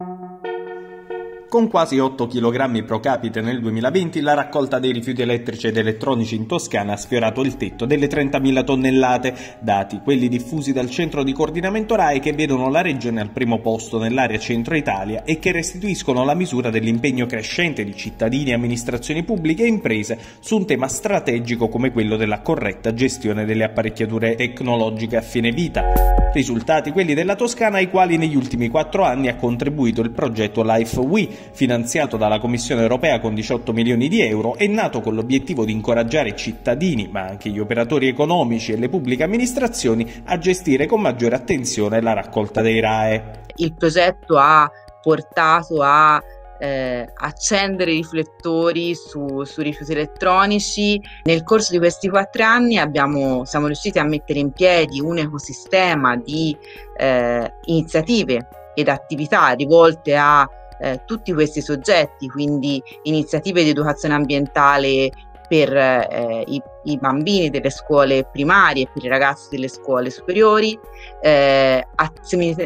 Thank you. Con quasi 8 kg pro capite nel 2020, la raccolta dei rifiuti elettrici ed elettronici in Toscana ha sfiorato il tetto delle 30.000 tonnellate, dati quelli diffusi dal centro di coordinamento RAI che vedono la regione al primo posto nell'area centro Italia e che restituiscono la misura dell'impegno crescente di cittadini, amministrazioni pubbliche e imprese su un tema strategico come quello della corretta gestione delle apparecchiature tecnologiche a fine vita. Risultati quelli della Toscana ai quali negli ultimi quattro anni ha contribuito il progetto Life finanziato dalla Commissione europea con 18 milioni di euro e nato con l'obiettivo di incoraggiare i cittadini, ma anche gli operatori economici e le pubbliche amministrazioni a gestire con maggiore attenzione la raccolta dei RAE. Il progetto ha portato a eh, accendere i riflettori su, su, rifiuti elettronici. Nel corso di questi quattro anni abbiamo, siamo riusciti a mettere in piedi un ecosistema di eh, iniziative ed attività rivolte a eh, tutti questi soggetti, quindi iniziative di educazione ambientale per eh, i, i, bambini delle scuole primarie e per i ragazzi delle scuole superiori, eh,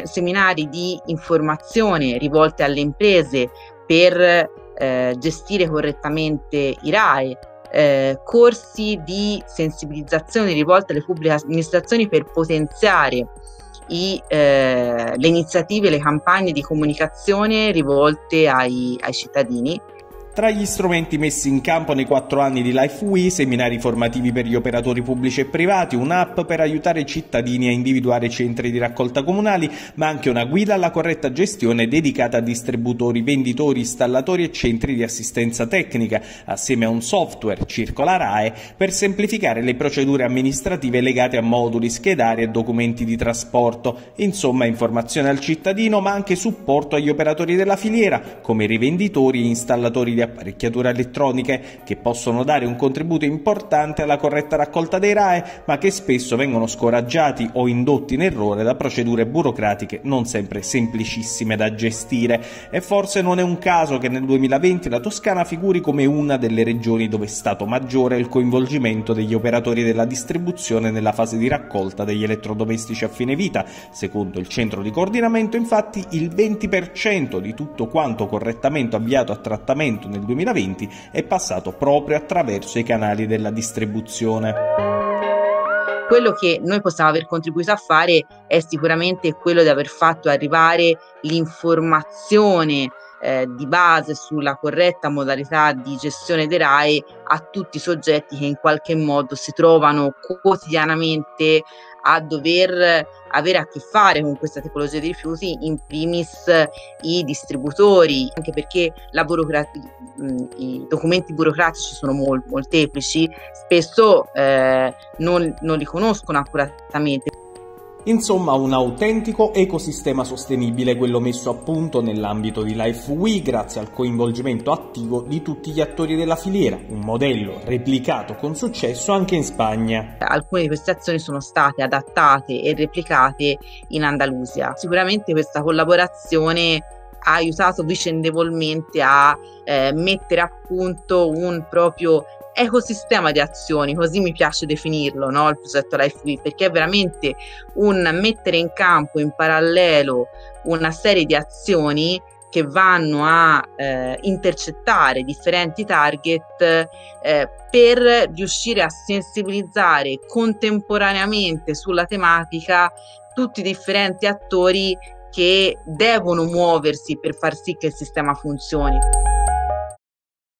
seminari di informazione rivolte alle imprese per eh, gestire correttamente i RAE, eh, corsi di sensibilizzazione rivolti alle pubbliche amministrazioni per potenziare i, eh, le iniziative, le campagne di comunicazione rivolte ai, ai cittadini tra gli strumenti messi in campo nei quattro anni di LifeWe, seminari formativi per gli operatori pubblici e privati, un'app per aiutare i cittadini a individuare centri di raccolta comunali, ma anche una guida alla corretta gestione dedicata a distributori, venditori, installatori e centri di assistenza tecnica, assieme a un software, Circola RAE, per semplificare le procedure amministrative legate a moduli, schedari e documenti di trasporto. Insomma, informazione al cittadino, ma anche supporto agli operatori della filiera, come rivenditori e installatori di apparecchiature elettroniche che possono dare un contributo importante alla corretta raccolta dei RAE, ma che spesso vengono scoraggiati o indotti in errore da procedure burocratiche non sempre semplicissime da gestire. E forse non è un caso che nel 2020 la Toscana figuri come una delle regioni dove è stato maggiore il coinvolgimento degli operatori della distribuzione nella fase di raccolta degli elettrodomestici a fine vita. Secondo il centro di coordinamento, infatti, il 20% di tutto quanto correttamente avviato a trattamento nel 2020 è passato proprio attraverso i canali della distribuzione. Quello che noi possiamo aver contribuito a fare è sicuramente quello di aver fatto arrivare l'informazione eh, di base sulla corretta modalità di gestione dei RAE a tutti i soggetti che in qualche modo si trovano quotidianamente a dover avere a che fare con questa tipologia di rifiuti, in primis i distributori, anche perché burocrat- i documenti burocratici sono mol- molteplici, spesso eh, non, non li conoscono accuratamente. Insomma un autentico ecosistema sostenibile quello messo a punto nell'ambito di LifeWe grazie al coinvolgimento attivo di tutti gli attori della filiera, un modello replicato con successo anche in Spagna. Alcune di queste azioni sono state adattate e replicate in Andalusia. Sicuramente questa collaborazione ha aiutato vicendevolmente a eh, mettere a punto un proprio ecosistema di azioni, così mi piace definirlo, no? il progetto Life perché è veramente un mettere in campo in parallelo una serie di azioni che vanno a eh, intercettare differenti target eh, per riuscire a sensibilizzare contemporaneamente sulla tematica tutti i differenti attori che devono muoversi per far sì che il sistema funzioni.